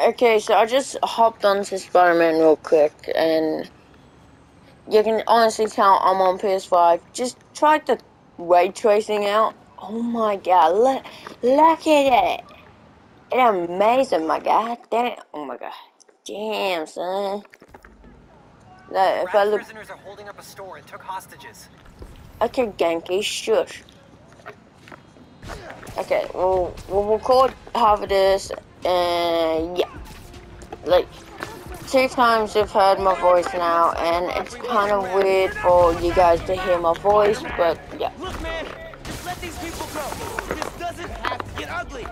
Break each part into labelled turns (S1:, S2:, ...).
S1: Okay, so I just hopped onto Spider-Man real quick, and you can honestly tell I'm on PS5. Just tried the ray tracing out. Oh my god, look, look at it. It's amazing, my god. Damn, it. oh my god. Damn, son. If I look,
S2: prisoners are holding up a store and took hostages.
S1: okay, Genki, shush. Okay, we'll, we'll record half of this, and yeah. Like, two times you've heard my voice now, and it's kind of weird for you guys to hear my voice, but yeah.
S3: Look, man, just let these people go. This doesn't have to get ugly.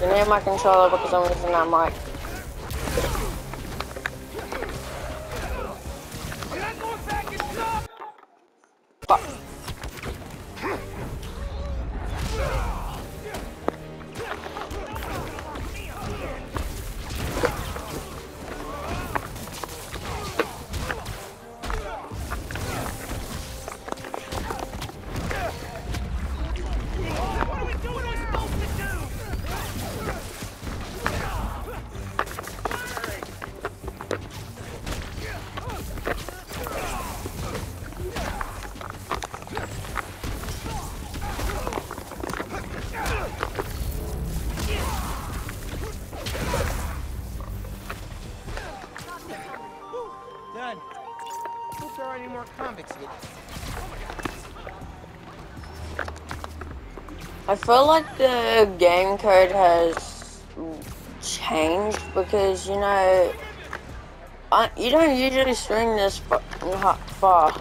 S1: You need my controller because I'm using that mic. Fuck.
S3: Here.
S1: I feel like the game code has changed because, you know, I, you don't usually swing this far.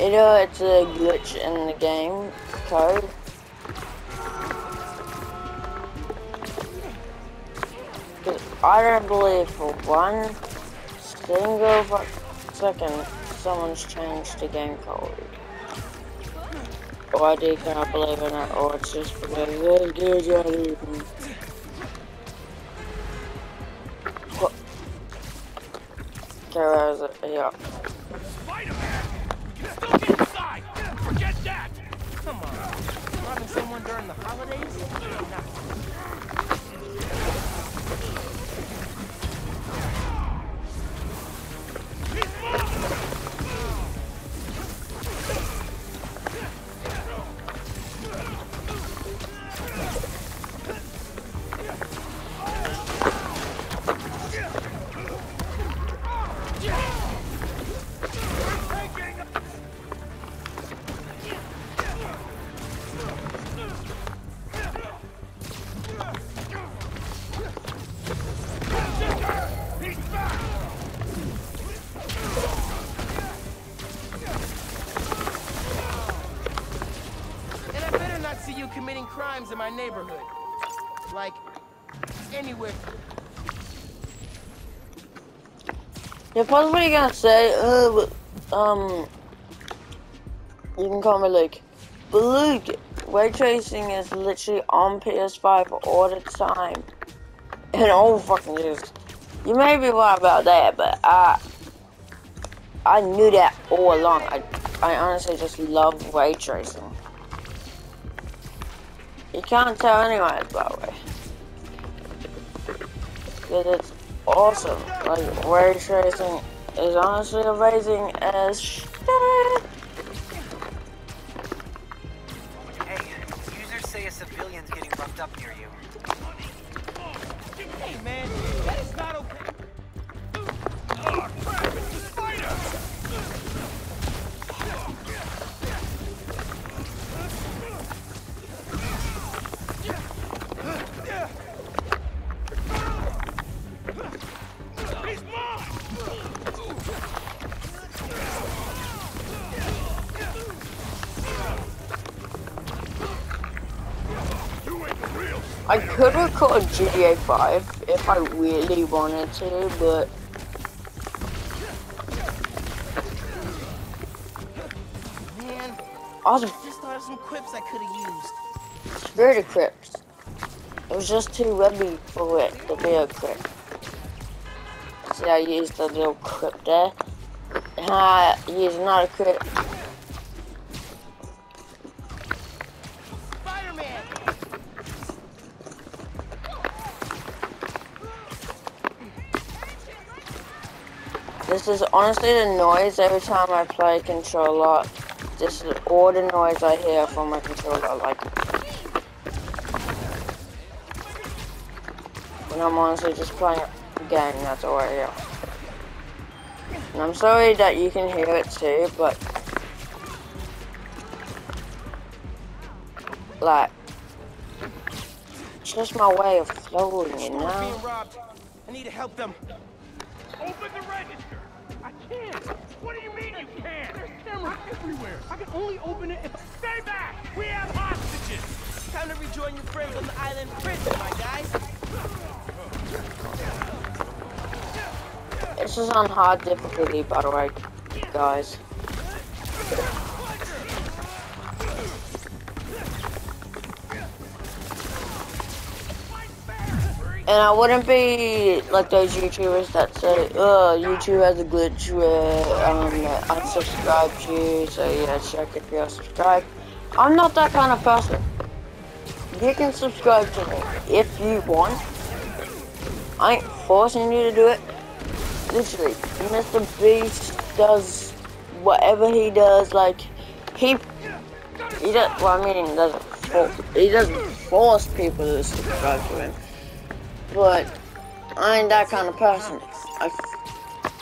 S1: You know, it's a glitch in the game code. I don't believe for one single second someone's changed the game code. Or I do cannot believe in it, or oh, it's just because they Johnny. What? Okay, where is it? Yeah.
S3: Come on. Robbing someone during the holidays? Nah. You committing crimes in my neighborhood. Like, anywhere.
S1: You're probably gonna say, uh, um, you can call me Luke. But Luke, ray tracing is literally on PS5 all the time. And all fucking years. You may be right about that, but I, I knew that all along. I, I honestly just love ray tracing. You can't tell anyone the way. Because it's awesome. Like, ray tracing is honestly amazing as shit. Could record GTA 5 if I really wanted to, but
S3: Man,
S1: I
S3: just thought of some quips I could have used.
S1: Spirit of Crypts. It was just too webby for it to be a crypt. See, I used the little crypt there. And I used another crypt This is honestly the noise every time I play controller. This is all the noise I hear from my controller, like when I'm honestly just playing a game, that's all I hear. And I'm sorry that you can hear it too, but like it's just my way of flowing, you know?
S3: I need to help them.
S4: Open the register! I can't! What do you mean you can't? There's cameras everywhere! I can only open it if... Stay back! We have hostages!
S3: Time to rejoin your friends on the island prison, my guy.
S1: This is on hard difficulty, by the way, guys. And I wouldn't be like those YouTubers that say, "Oh, YouTube has a glitch where um, I unsubscribed you, so yeah, check if you're subscribed." I'm not that kind of person. You can subscribe to me if you want. I ain't forcing you to do it. Literally, Mr. Beast does whatever he does. Like he, he does. Well, I mean, he doesn't. He doesn't force people to subscribe to him. But I ain't that kind of person. I,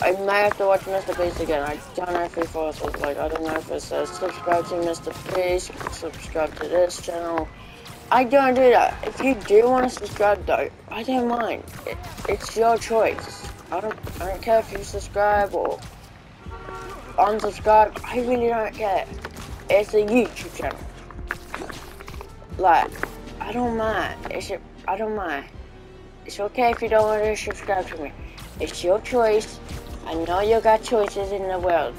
S1: I may have to watch Mr. Beast again. I don't know if he forces. Like I don't know if it says subscribe to Mr. Beast, subscribe to this channel. I don't do that. If you do want to subscribe though, I don't mind. It, it's your choice. I don't I don't care if you subscribe or unsubscribe. I really don't care. It's a YouTube channel. Like, I don't mind. It's your, I don't mind. It's okay if you don't want to subscribe to me. It's your choice. I know you got choices in the world.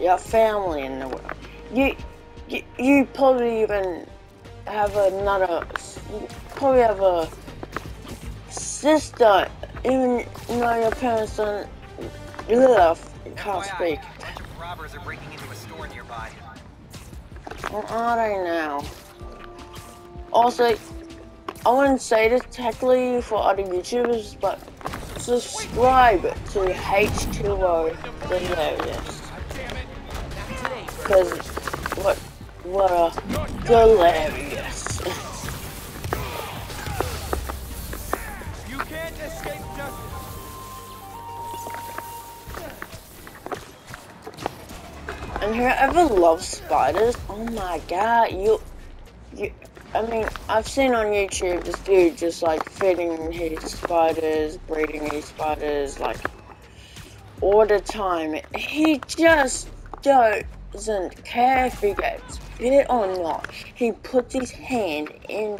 S1: Your family in the world. You, you, you probably even have another. Probably have a sister. Even though your parents don't. Ugh, can't speak.
S2: a bunch of robbers are breaking into a store nearby.
S1: Where are they now? Also, I wouldn't say this technically for other YouTubers, but subscribe to H2O
S3: Delirious.
S1: Because what, what a
S4: justice!
S1: And whoever loves spiders, oh my god, you, I mean, I've seen on YouTube this dude just like feeding his spiders, breeding his spiders, like, all the time. He just doesn't care if he gets bit or not. He puts his hand in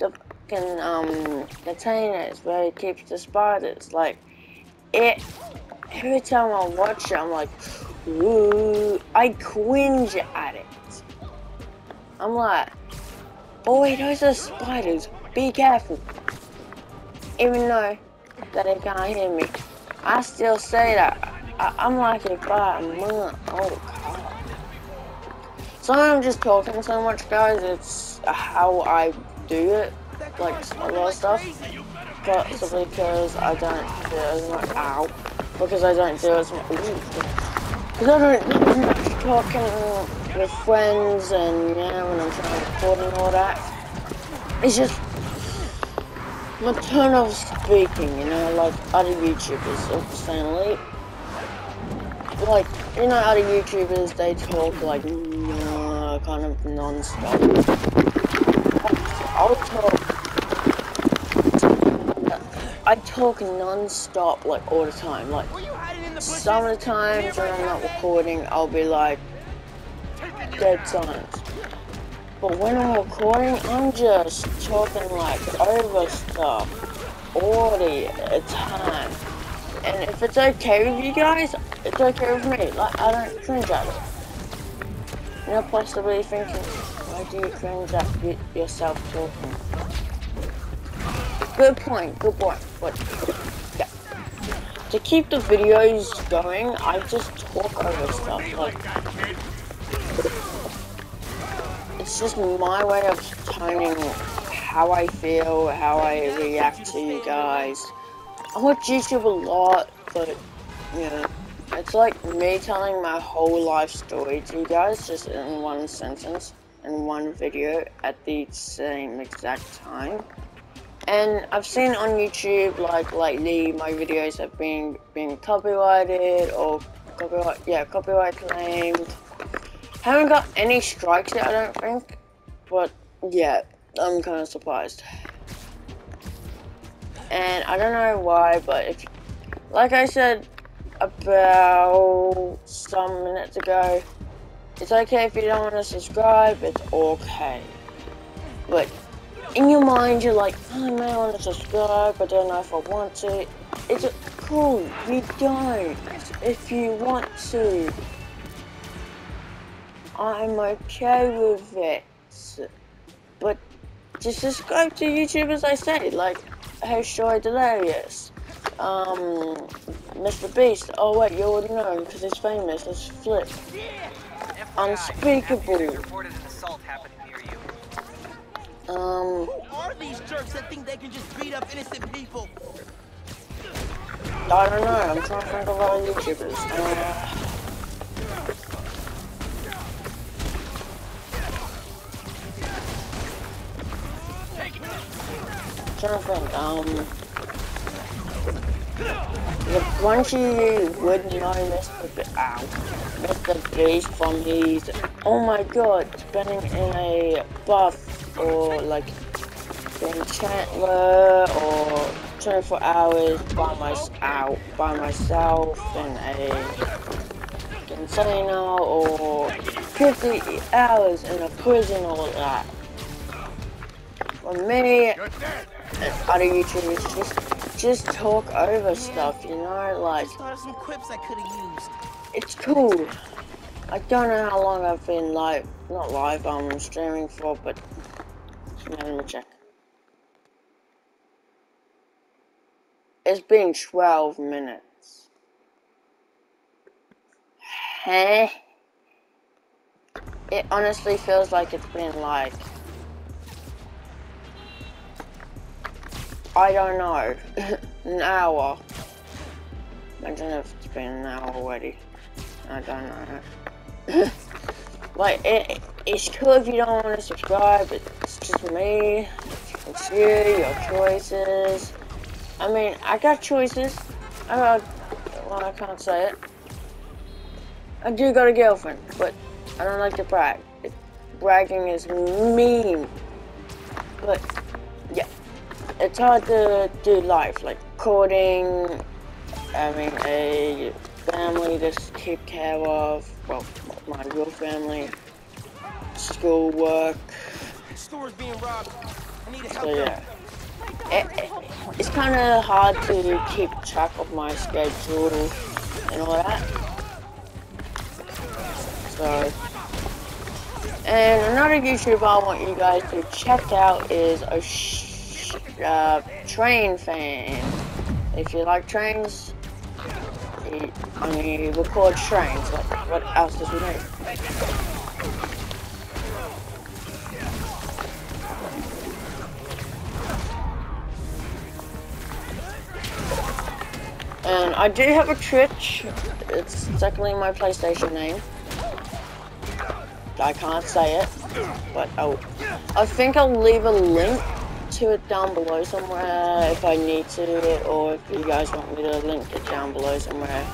S1: the fucking, um, containers where he keeps the spiders. Like, it, every time I watch it, I'm like, Ooh, I cringe at it. I'm like, oh wait, those are spiders. Be careful. Even though that they can't hear me, I still say that. I, I'm like a month. Oh god. Sorry, I'm just talking so much, guys. It's how I do it, like a lot of stuff. Possibly because I don't do it as much. Ow. Because I don't do it as much. Because I don't do much talking with friends and, you know, when I'm trying to record and all that. It's just my turn of speaking, you know, like other YouTubers Stanley. Like, you know, other YouTubers, they talk like, uh, kind of non-stop. I'll talk. I talk non-stop, like, all the time. Like,
S3: Were you hiding in the bushes?
S1: some of the times when I'm not recording, I'll be like dead silence. But when I'm recording, I'm just talking like over stuff all the time. And if it's okay with you guys, it's okay with me. Like I don't cringe at it. You're possibly thinking, why do you cringe at yourself talking? Good point, good point. But yeah. To keep the videos going, I just talk over stuff. Like it's just my way of toning how I feel, how I react to you guys. I watch YouTube a lot, but yeah, it's like me telling my whole life story to you guys just in one sentence, in one video at the same exact time. And I've seen on YouTube, like lately, my videos have been been copyrighted or copyright, yeah, copyright claimed. Haven't got any strikes yet, I don't think, but yeah, I'm kind of surprised. And I don't know why, but if, like I said about some minutes ago, it's okay if you don't want to subscribe, it's okay. But in your mind, you're like, oh, I may want to subscribe, I don't know if I want to. It's cool, you don't, if you want to. I'm okay with it. But just subscribe to YouTube as I say, like Hashtag Delirious, um, Mr. Beast. Oh wait, you already know him because he's famous. It's Flip.
S2: FYI,
S1: Unspeakable.
S2: Navigators reported an assault happening near you.
S1: Um,
S3: Who are these jerks that think they can just beat up innocent people?
S1: I don't know. I'm trying to think of YouTubers. Uh, trying to think. Um, the one you would know Mr. B- ow, Mr. Beast from his. Oh my God, spending in a buff or like being Chandler or 24 hours by my out by myself in a container or 50 hours in a prison or that. For me, other YouTubers just just talk over stuff, you know, like
S3: Just thought of some quips I could have used.
S1: it's cool. I don't know how long I've been live, not live, I'm streaming for, but let me check. It's been 12 minutes. Hey? It honestly feels like it's been like. I don't know. an hour. Imagine if it's been an hour already. I don't know. like, it, it's cool if you don't want to subscribe. It's just me. It's you, your choices. I mean, I got choices. I got, well, I can't say it. I do got a girlfriend, but I don't like to brag. It, bragging is mean. But. It's hard to do life, like coding, having a family to keep care of, well, my real family, school work,
S3: Store's being robbed. I need help
S1: so yeah. It, it, it's kind of hard to keep track of my schedule and all that. So, and another YouTuber I want you guys to check out is a sh uh, train fan. If you like trains, he, I mean, he records trains. What else does he do? And I do have a Twitch. It's technically my PlayStation name. I can't say it, but I'll, I think I'll leave a link to it down below somewhere if I need to, or if you guys want me to link it down below somewhere.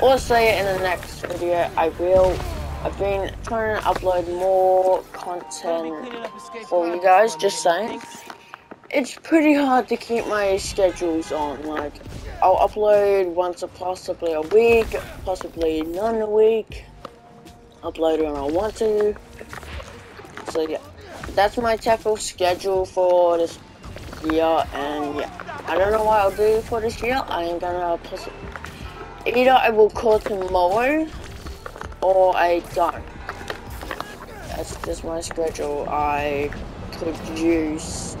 S1: Or say it in the next video, I will. I've been trying to upload more content for you guys, just saying. It's pretty hard to keep my schedules on. Like, I'll upload once or possibly a week, possibly none a week. Upload when I want to. So yeah, that's my typical schedule for this year. And yeah, I don't know what I'll do for this year. I am gonna poss- either I will call tomorrow or I don't. That's just my schedule. I could use